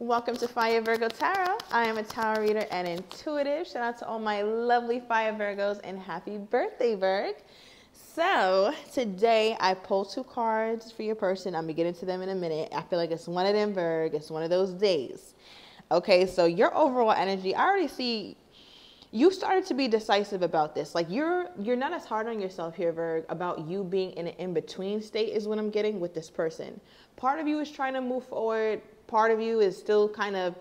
Welcome to Fire Virgo Tarot. I am a tarot reader and intuitive. Shout out to all my lovely Fire Virgos and happy birthday, Virg. So today I pulled two cards for your person. I'm gonna get into them in a minute. I feel like it's one of them, Virg. It's one of those days. Okay, so your overall energy, I already see you started to be decisive about this. Like you're you're not as hard on yourself here, Virg, about you being in an in-between state is what I'm getting with this person. Part of you is trying to move forward, part of you is still kind of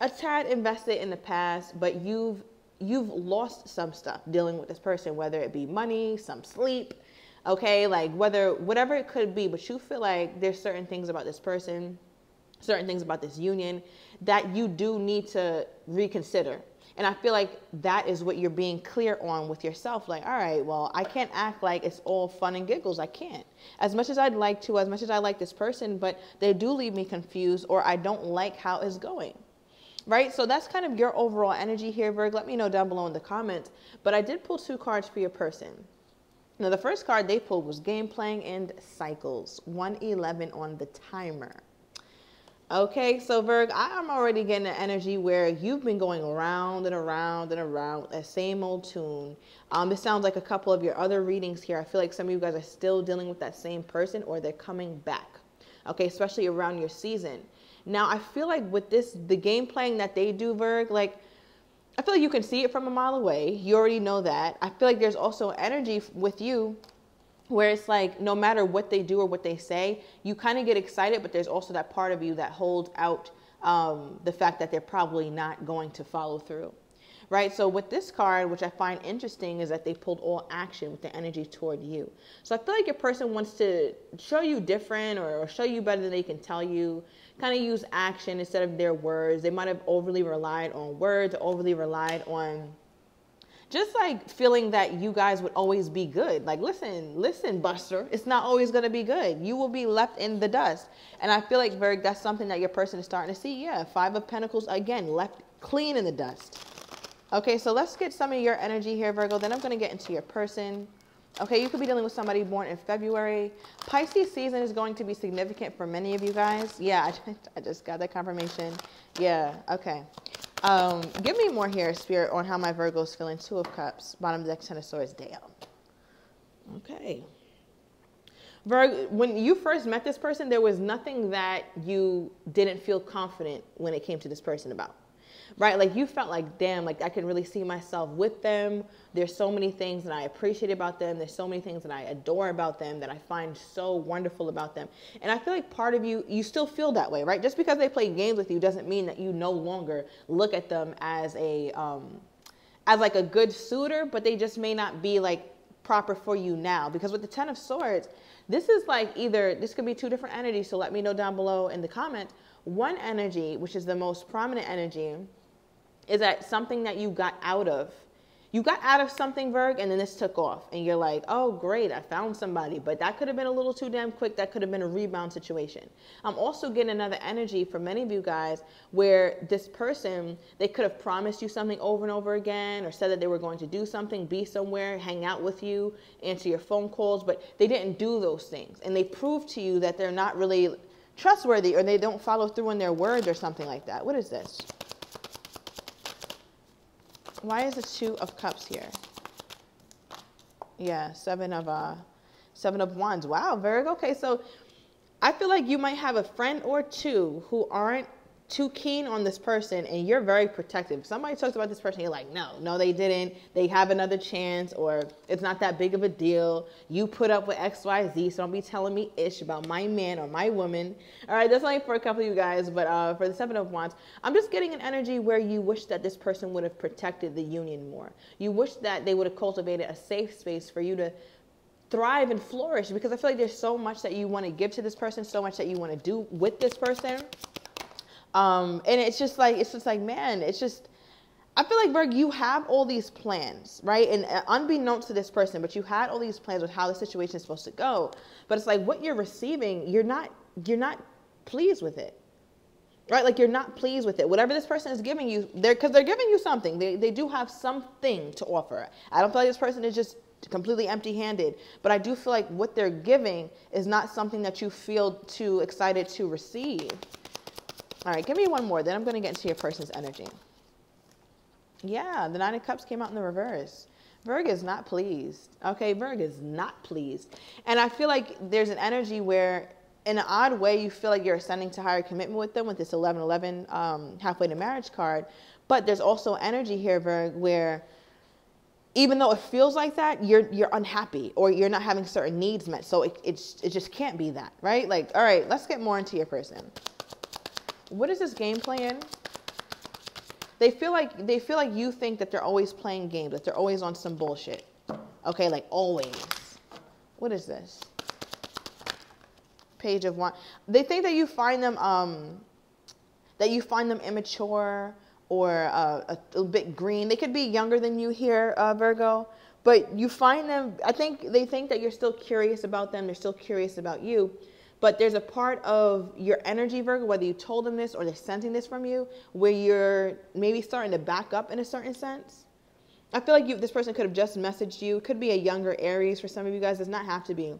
a tad invested in the past, but you've you've lost some stuff dealing with this person, whether it be money, some sleep, okay, like whether whatever it could be, but you feel like there's certain things about this person, certain things about this union that you do need to reconsider. And I feel like that is what you're being clear on with yourself. Like, all right, well, I can't act like it's all fun and giggles. I can't. As much as I'd like to, as much as I like this person, but they do leave me confused or I don't like how it's going. Right? So that's kind of your overall energy here, Virg. Let me know down below in the comments. But I did pull two cards for your person. Now, the first card they pulled was Game Playing and Cycles, 111 on the timer. Okay, so Virg, I'm already getting an energy where you've been going around and around and around that same old tune. Um, it sounds like a couple of your other readings here. I feel like some of you guys are still dealing with that same person or they're coming back. Okay, especially around your season. Now, I feel like with this, the game playing that they do, Virg, like, I feel like you can see it from a mile away. You already know that. I feel like there's also energy with you where it's like no matter what they do or what they say, you kind of get excited, but there's also that part of you that holds out um, the fact that they're probably not going to follow through. Right? So, with this card, which I find interesting, is that they pulled all action with the energy toward you. So, I feel like your person wants to show you different or show you better than they can tell you, kind of use action instead of their words. They might have overly relied on words, overly relied on just like feeling that you guys would always be good. Like, listen, listen, Buster, it's not always going to be good. You will be left in the dust. And I feel like, Virg, that's something that your person is starting to see. Yeah, Five of Pentacles, again, left clean in the dust. Okay, so let's get some of your energy here, Virgo. Then I'm going to get into your person. Okay, you could be dealing with somebody born in February. Pisces season is going to be significant for many of you guys. Yeah, I just got that confirmation. Yeah, okay. Um, give me more here, Spirit, on how my Virgo's feeling. Two of Cups, bottom deck, Ten of Swords, down. Okay. Virgo, when you first met this person, there was nothing that you didn't feel confident when it came to this person about right? Like you felt like, damn, like I can really see myself with them. There's so many things that I appreciate about them. There's so many things that I adore about them that I find so wonderful about them. And I feel like part of you, you still feel that way, right? Just because they play games with you doesn't mean that you no longer look at them as a, um, as like a good suitor, but they just may not be like proper for you now. Because with the Ten of Swords, this is like either, this could be two different energies. So let me know down below in the comments. One energy, which is the most prominent energy, is that something that you got out of. You got out of something, Virg, and then this took off. And you're like, oh, great, I found somebody. But that could have been a little too damn quick. That could have been a rebound situation. I'm also getting another energy for many of you guys where this person, they could have promised you something over and over again or said that they were going to do something, be somewhere, hang out with you, answer your phone calls, but they didn't do those things. And they proved to you that they're not really trustworthy or they don't follow through on their words or something like that. What is this? Why is the two of cups here? Yeah, seven of uh, seven of wands. Wow, Virgo. Okay, so I feel like you might have a friend or two who aren't too keen on this person and you're very protective. Somebody talks about this person, you're like, no, no, they didn't. They have another chance, or it's not that big of a deal. You put up with XYZ, so don't be telling me ish about my man or my woman. All right, that's only for a couple of you guys, but uh, for the Seven of Wands, I'm just getting an energy where you wish that this person would have protected the union more. You wish that they would have cultivated a safe space for you to thrive and flourish because I feel like there's so much that you want to give to this person, so much that you want to do with this person um, and it's just like, it's just like, man, it's just, I feel like, Virg, you have all these plans, right? And uh, unbeknownst to this person, but you had all these plans with how the situation is supposed to go. But it's like what you're receiving, you're not, you're not pleased with it. Right? Like you're not pleased with it. Whatever this person is giving you, they're because they're giving you something. They, they do have something to offer. I don't feel like this person is just completely empty handed. But I do feel like what they're giving is not something that you feel too excited to receive. All right, give me one more. Then I'm going to get into your person's energy. Yeah, the Nine of Cups came out in the reverse. Virg is not pleased. Okay, Virg is not pleased. And I feel like there's an energy where, in an odd way, you feel like you're ascending to higher commitment with them with this 1111 um, halfway to marriage card. But there's also energy here, Virg, where even though it feels like that, you're you're unhappy or you're not having certain needs met. So it, it's, it just can't be that, right? Like, all right, let's get more into your person. What is this game playing? They feel like they feel like you think that they're always playing games, that they're always on some bullshit. Okay, like always. What is this? Page of Wands. They think that you find them um that you find them immature or uh, a, a, bit green. They could be younger than you here, uh, Virgo, but you find them. I think they think that you're still curious about them. They're still curious about you. But there's a part of your energy, Virgo, whether you told them this or they're sensing this from you, where you're maybe starting to back up in a certain sense. I feel like you, this person could have just messaged you. It could be a younger Aries for some of you guys. Does not have to be.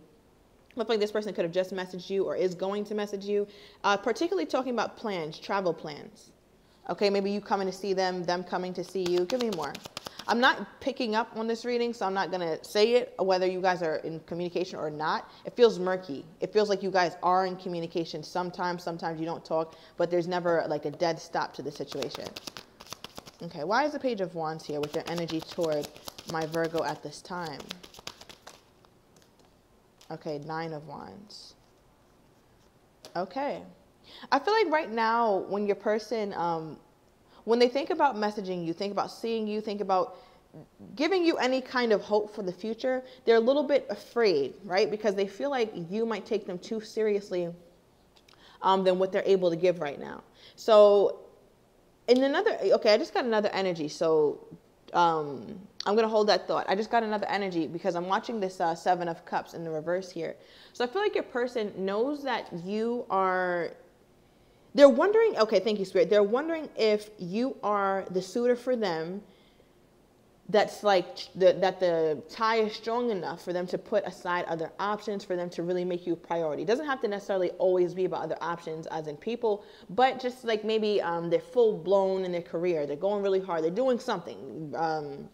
Look like this person could have just messaged you or is going to message you, uh, particularly talking about plans, travel plans. Okay, maybe you coming to see them, them coming to see you. Give me more. I'm not picking up on this reading, so I'm not going to say it, whether you guys are in communication or not. It feels murky. It feels like you guys are in communication sometimes, sometimes you don't talk, but there's never like a dead stop to the situation. Okay, why is the Page of Wands here with their energy toward my Virgo at this time? Okay, Nine of Wands. Okay. I feel like right now, when your person, um, when they think about messaging you, think about seeing you, think about giving you any kind of hope for the future, they're a little bit afraid, right? Because they feel like you might take them too seriously um, than what they're able to give right now. So, in another, okay, I just got another energy. So, um, I'm going to hold that thought. I just got another energy because I'm watching this uh, Seven of Cups in the reverse here. So, I feel like your person knows that you are they're wondering, okay, thank you, Spirit. They're wondering if you are the suitor for them that's like the, that the tie is strong enough for them to put aside other options for them to really make you a priority. It doesn't have to necessarily always be about other options as in people, but just like maybe um, they're full blown in their career. They're going really hard. They're doing something. Um,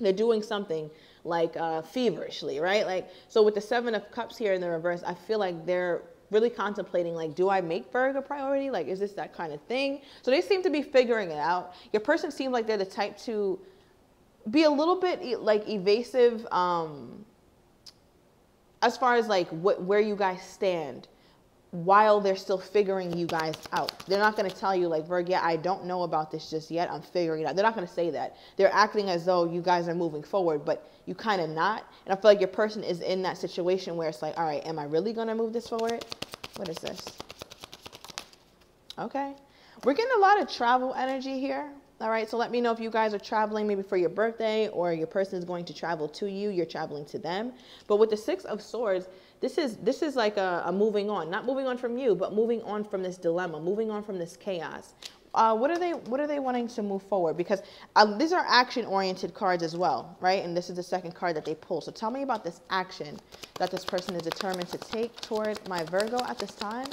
they're doing something like uh, feverishly, right? Like so with the seven of cups here in the reverse, I feel like they're really contemplating like do i make Virgo a priority? Like is this that kind of thing? So they seem to be figuring it out. Your person seems like they're the type to be a little bit like evasive um as far as like what where you guys stand while they're still figuring you guys out. They're not going to tell you like, Virg, yeah, I don't know about this just yet. I'm figuring it out. They're not going to say that. They're acting as though you guys are moving forward, but you kind of not. And I feel like your person is in that situation where it's like, all right, am I really going to move this forward? What is this? Okay. We're getting a lot of travel energy here. All right, so let me know if you guys are traveling maybe for your birthday or your person is going to travel to you, you're traveling to them. But with the Six of Swords, this is this is like a, a, moving on not moving on from you but moving on from this dilemma moving on from this chaos. Uh, what are they what are they wanting to move forward? Because uh, these are action oriented cards as well right? And this is the second card that they pull. So tell me about this action that this person is determined to take toward my virgo at this time.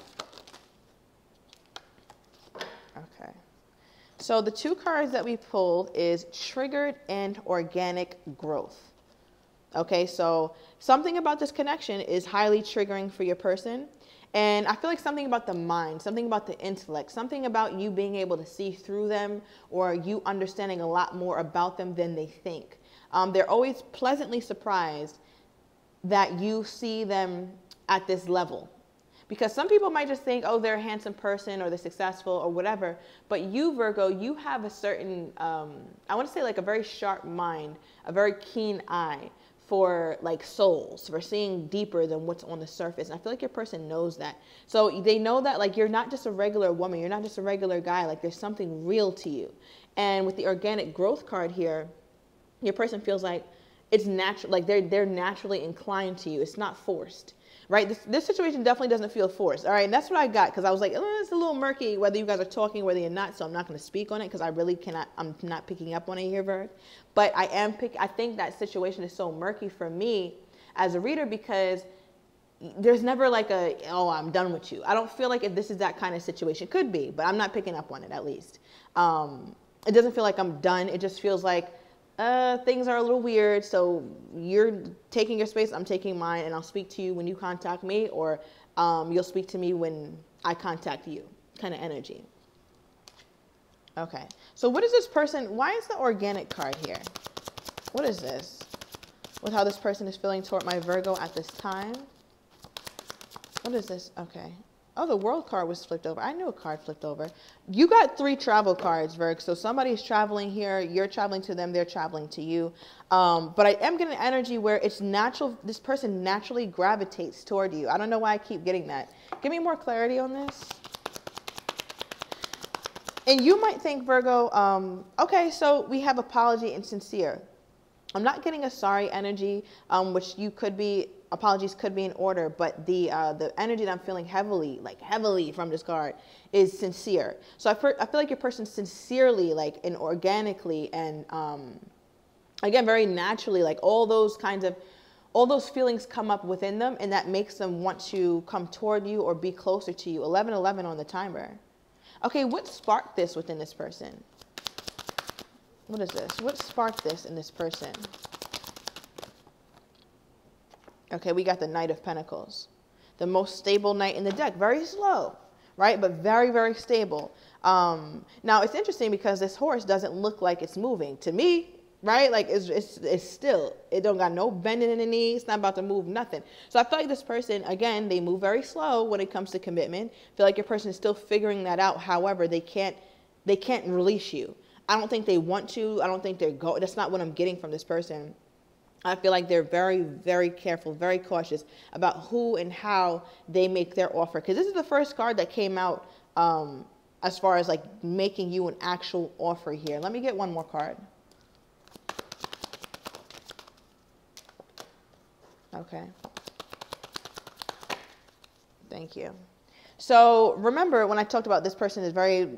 Okay. So the two cards that we pulled is triggered and organic growth Okay, so something about this connection is highly triggering for your person. And I feel like something about the mind, something about the intellect, something about you being able to see through them or you understanding a lot more about them than they think. Um, they're always pleasantly surprised that you see them at this level. Because some people might just think, oh, they're a handsome person or they're successful or whatever. But you, Virgo, you have a certain, um, I want to say like a very sharp mind, a very keen eye for like souls, for seeing deeper than what's on the surface. And I feel like your person knows that. So they know that like you're not just a regular woman, you're not just a regular guy, like there's something real to you. And with the organic growth card here, your person feels like it's natural like they're they're naturally inclined to you. It's not forced right? This, this situation definitely doesn't feel forced, all right? And that's what I got because I was like, oh, it's a little murky whether you guys are talking, whether you're not, so I'm not going to speak on it because I really cannot, I'm not picking up on it here, Virg. But I am pick, I think that situation is so murky for me as a reader because there's never like a oh i'm done with you i don't feel like if this is that kind of situation could be but i'm not picking up on it at least um, it doesn't feel like i'm done it just feels like uh, things are a little weird so you're taking your space i'm taking mine and i'll speak to you when you contact me or um, you'll speak to me when i contact you kind of energy okay so what is this person why is the organic card here what is this with how this person is feeling toward my virgo at this time what is this? Okay. Oh, the world card was flipped over. I knew a card flipped over. You got three travel cards, Virg. So somebody's traveling here. You're traveling to them. They're traveling to you. Um, but I am getting energy where it's natural. This person naturally gravitates toward you. I don't know why I keep getting that. Give me more clarity on this. And you might think, Virgo, um, okay, so we have apology and sincere. I'm not getting a sorry energy, um, which you could be apologies could be in order, but the uh, the energy that I'm feeling heavily, like heavily from this card, is sincere. So I, feel, I feel like your person sincerely, like and organically, and um, again very naturally, like all those kinds of all those feelings come up within them, and that makes them want to come toward you or be closer to you. 1111 on the timer. Okay, what sparked this within this person? What is this? What sparked this in this person? Okay, we got the Knight of Pentacles, the most stable knight in the deck. Very slow, right? But very, very stable. Um, now, it's interesting because this horse doesn't look like it's moving. To me, right? Like it's, it's, it's still, it don't got no bending in the knee. It's not about to move nothing. So I feel like this person, again, they move very slow when it comes to commitment. I feel like your person is still figuring that out. However, they can't, they can't release you. I don't think they want to. I don't think they're go. That's not what I'm getting from this person. I feel like they're very, very careful, very cautious about who and how they make their offer. Because this is the first card that came out um, as far as like making you an actual offer here. Let me get one more card. Okay. Thank you. So remember when I talked about this person is very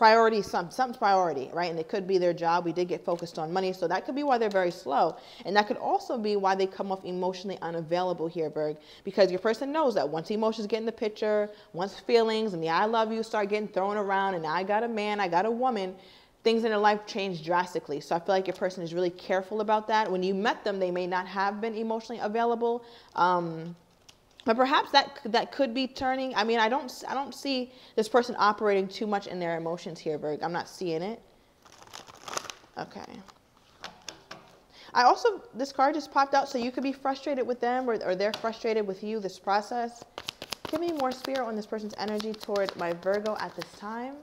priority, some, something's priority, right? And it could be their job. We did get focused on money. So that could be why they're very slow. And that could also be why they come off emotionally unavailable here, Virg, because your person knows that once emotions get in the picture, once feelings and the I love you start getting thrown around and I got a man, I got a woman, things in their life change drastically. So I feel like your person is really careful about that. When you met them, they may not have been emotionally available. Um, but perhaps that that could be turning. I mean, I don't I don't see this person operating too much in their emotions here, Virg. I'm not seeing it. Okay. I also this card just popped out, so you could be frustrated with them, or, or they're frustrated with you. This process. Give me more spirit on this person's energy toward my Virgo at this time.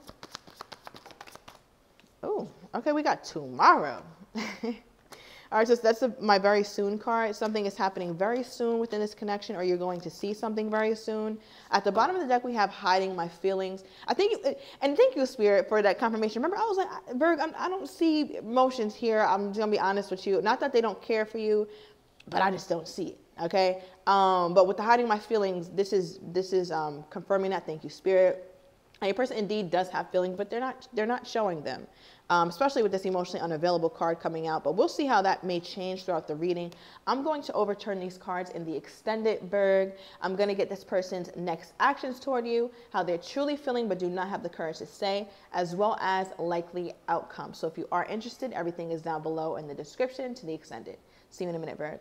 Oh, okay, we got tomorrow. All right, so that's a, my very soon card. Something is happening very soon within this connection, or you're going to see something very soon. At the bottom of the deck, we have hiding my feelings. I think, you, and thank you, Spirit, for that confirmation. Remember, I was like, Virg, I'm, I do not see emotions here. I'm just gonna be honest with you. Not that they don't care for you, but I just don't see it. Okay. Um, but with the hiding my feelings, this is this is um, confirming that. Thank you, Spirit. A person indeed does have feelings, but they're not they're not showing them um, especially with this emotionally unavailable card coming out. But we'll see how that may change throughout the reading. I'm going to overturn these cards in the extended Virg. I'm going to get this person's next actions toward you, how they're truly feeling but do not have the courage to say, as well as likely outcomes. So if you are interested, everything is down below in the description to the extended. See you in a minute, Virg.